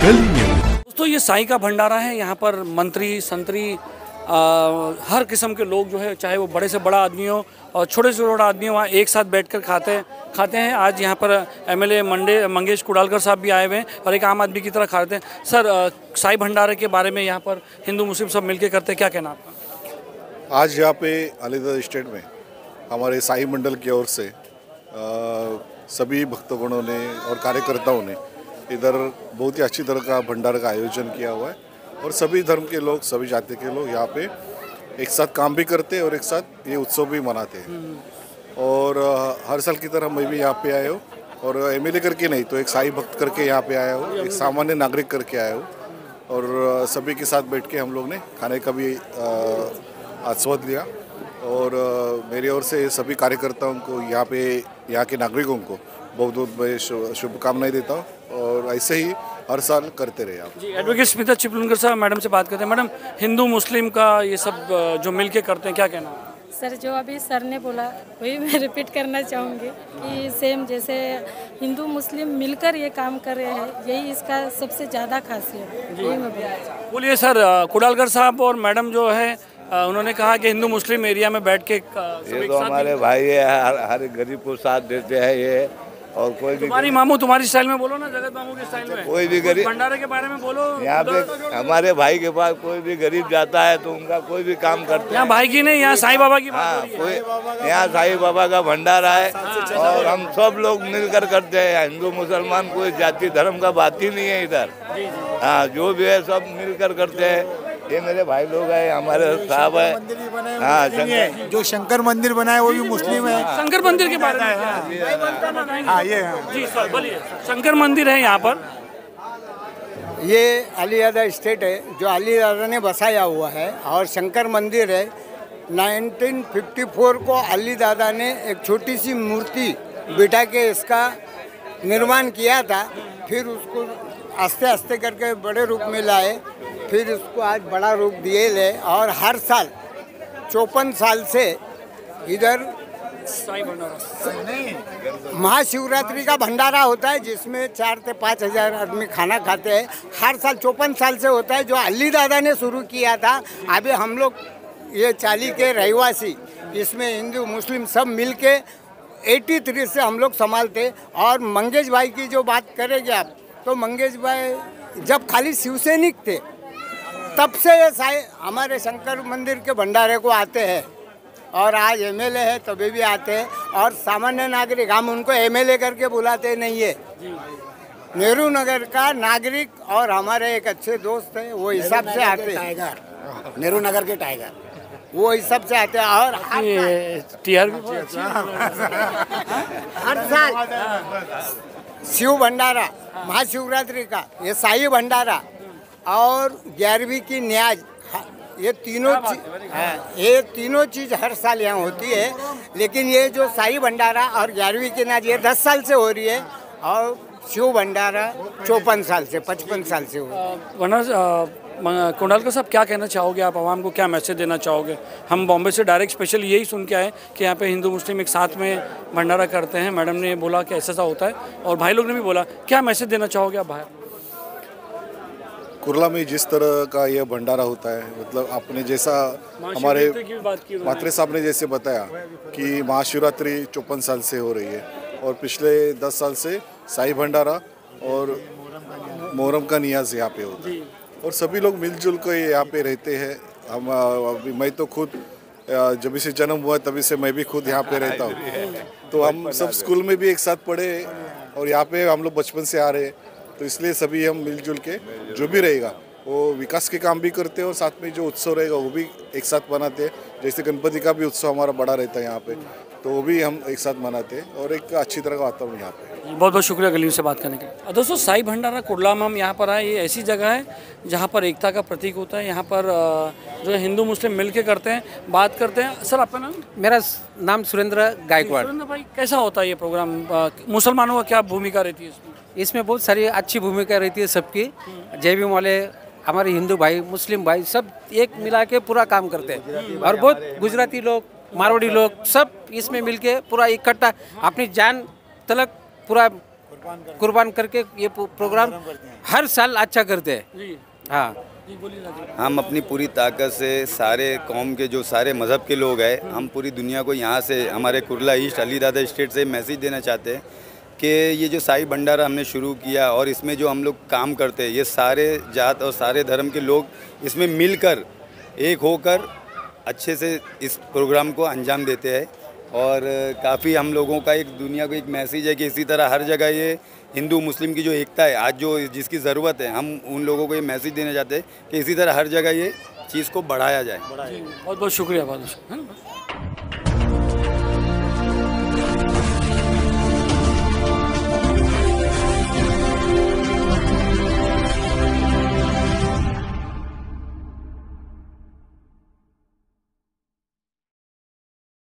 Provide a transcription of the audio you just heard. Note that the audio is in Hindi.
दोस्तों ये साई का भंडारा है। यहाँ पर मंत्री संतरी आ, हर किस्म के लोग जो है चाहे वो बड़े से बड़ा आदमी हो और छोटे से छोटा आदमी हो वहाँ एक साथ बैठकर खाते हैं खाते हैं। आज यहाँ पर एमएलए मंडे मंगेश कुडालकर साहब भी आए हुए हैं और एक आम आदमी की तरह खाते हैं। सर आ, साई भंडारे के बारे में यहाँ पर हिंदू मुस्लिम सब मिलके करते हैं। क्या कहना आपका? आज यहाँ पे अलीगढ़ स्टेट में हमारे साई मंडल की ओर से अ, सभी भक्तगणों ने और कार्यकर्ताओं ने इधर बहुत ही अच्छी तरह का भंडारा का आयोजन किया हुआ है। और सभी धर्म के लोग, सभी जाति के लोग यहाँ पे एक साथ काम भी करते हैं और एक साथ ये उत्सव भी मनाते हैं। और हर साल की तरह मैं भी यहाँ पे आया हूँ। और एमएलए करके नहीं तो एक साई भक्त करके यहाँ पे आया हूँ, एक सामान्य नागरिक करके आया हूँ। और सभी के साथ बैठ के हम लोग ने खाने का भी आस्वाद लिया। और मेरी ओर से सभी कार्यकर्ताओं को, यहाँ पे, यहाँ के नागरिकों को बहुत बहुत मैं शुभकामनाएँ देता हूँ। और ऐसे ही हर साल करते रहे आप। जी एडवोकेट स्मिता चिपलुनकर साहब मैडम से बात करते हैं। मैडम हिंदू मुस्लिम का ये सब जो मिल के करते हैं क्या कहना है? सर जो अभी सर ने बोला वही मैं रिपीट करना चाहूँगी कि सेम जैसे हिंदू मुस्लिम मिलकर ये काम कर रहे हैं यही इसका सबसे ज़्यादा खासियत है। यही मैं बोलना बोलिए सर कुडालकर साहब और मैडम जो है उन्होंने कहा कि हिंदू मुस्लिम एरिया में बैठ के ये तो हमारे भाई है हर हर गरीब को साथ देते हैं ये। और कोई भी तुम्हारी मामू तुम्हारी स्टाइल में बोलो ना जगत मामू के स्टाइल में। कोई भी गरीब- भंडारे के बारे में बोलो यहाँ पे हमारे भाई के पास कोई भी गरीब जाता है तो उनका कोई भी काम करते यहाँ हैं। भाई की नहीं यहाँ साईं बाबा की हाँ कोई यहाँ साईं बाबा का भंडारा है और हम सब लोग मिलकर करते हैं। हिंदू मुसलमान कोई जाति धर्म का बात ही नहीं है इधर। हाँ जो भी है सब मिलकर करते हैं। ये मेरे भाई लोग हैं हमारे साहब है। हाँ शंकर। जो शंकर मंदिर बना है वो भी मुस्लिम है। शंकर मंदिर के बारे में हाँ ये हाँ। जी सर बोलिए। शंकर मंदिर है यहाँ पर। ये अली दादा स्टेट है जो अली दादा ने बसाया हुआ है और शंकर मंदिर है। 1954 को अली दादा ने एक छोटी सी मूर्ति बिठा के इसका निर्माण किया था फिर उसको आस्ते आस्ते करके बड़े रूप में लाए। फिर उसको आज बड़ा रूप दिए ले और हर साल, चौपन साल से इधर महाशिवरात्रि का भंडारा होता है, जिसमें चार से पाँच हज़ार आदमी खाना खाते हैं। हर साल, चौपन साल से होता है, जो अली दादा ने शुरू किया था। अभी हम लोग ये चाली के रहवासी, इसमें हिंदू, मुस्लिम सब मिल के एटी थ्री से हम लोग संभालते। और मंगेश भाई की जो बात करेंगे आप तो मंगेश भाई जब खाली शिवसैनिक थे तब से ये सारे हमारे शंकर मंदिर के भंडारे को आते हैं। और आज एम एमएलए है तभी भी आते हैं। और सामान्य नागरिक हम उनको एमएलए करके बुलाते नहीं है। नेहरू नगर का नागरिक और हमारे एक अच्छे दोस्त है वो हिसाब से आते हैं। नेहरू नगर के टाइगर वो हिसाब से आते हैं। और हर ये टीआर हर साल शिव भंडारा महाशिवरात्रि का ये साई भंडारा। और ग्यारहवीं की न्याज हाँ, ये तीनों चीज़ हाँ, ये तीनों चीज़ हर साल यहाँ होती है लेकिन ये जो साई भंडारा और ग्यारहवीं की न्याज ये दस साल से हो रही है और शिव भंडारा चौपन साल से पचपन साल से हो रही है। वरना कुंडालकर साहब क्या कहना चाहोगे आप? आवाम को क्या मैसेज देना चाहोगे? हम बॉम्बे से डायरेक्ट स्पेशल यही सुन के आए कि यहाँ पे हिंदू मुस्लिम एक साथ में भंडारा करते हैं। मैडम ने बोला कि ऐसा ऐसा होता है और भाई लोग ने भी बोला। क्या मैसेज देना चाहोगे आप भाई? कुरला में जिस तरह का यह भंडारा होता है मतलब आपने जैसा हमारे। मात्रे साहब ने जैसे बताया कि महाशिवरात्रि चौपन साल से हो रही है और पिछले दस साल से साई भंडारा और मोहरम का नियाज यहाँ पे होता है। और सभी लोग मिलजुल कर यहाँ पे रहते हैं। हम अभी मैं तो खुद जब से जन्म हुआ तभी से मैं भी खुद यहाँ पे रहता हूँ। तो हम सब स्कूल में भी एक साथ पढ़े और यहाँ पे हम लोग बचपन से आ रहे। हैं तो इसलिए सभी हम मिलजुल के जो भी रहेगा वो विकास के काम भी करते हैं और साथ में जो उत्सव रहेगा वो भी एक साथ मनाते हैं। जैसे गणपति का भी उत्सव हमारा बड़ा रहता है यहाँ पे तो वो भी हम एक साथ मनाते हैं और एक अच्छी तरह का वातावरण यहाँ पे बहुत बहुत शुक्रिया गलीम से बात करने के लिए। दोस्तों साई भंडारा कुर्ला में हम यहाँ पर आए ये ऐसी जगह है जहाँ पर एकता का प्रतीक होता है। यहाँ पर जो हिंदू मुस्लिम मिल के करते हैं बात करते हैं। सर आपका नाम? मेरा नाम सुरेंद्र गायकवाड़। सुरेंद्र भाई कैसा होता है ये प्रोग्राम? मुसलमानों का क्या भूमिका रहती है इसमें? इसमें बहुत सारी अच्छी भूमिका रहती है सबकी। जय भीम वाले हमारे हिंदू भाई मुस्लिम भाई सब एक मिला के पूरा काम करते हैं। और बहुत गुजराती लोग मारवाड़ी लोग सब इसमें मिलके पूरा इकट्ठा अपनी जान तलक पूरा कुर्बान करके ये प्रोग्राम हर साल अच्छा करते हैं। हाँ। हम अपनी पूरी ताकत से सारे कौम के जो सारे मज़हब के लोग हैं हम पूरी दुनिया को यहाँ से हमारे कुरला ईस्ट अली दादा स्टेट से मैसेज देना चाहते हैं। कि ये जो साई भंडारा हमने शुरू किया और इसमें जो हम लोग काम करते हैं, ये सारे जात और सारे धर्म के लोग इसमें मिलकर एक होकर अच्छे से इस प्रोग्राम को अंजाम देते हैं। और काफ़ी हम लोगों का एक दुनिया को एक मैसेज है कि इसी तरह हर जगह ये हिंदू, मुस्लिम की जो एकता है, आज जो जिसकी ज़रूरत है, हम उन लोगों को ये मैसेज देना चाहते हैं कि इसी तरह हर जगह ये चीज़ को बढ़ाया जाए। बहुत बहुत शुक्रिया बहुत शुक्रिया?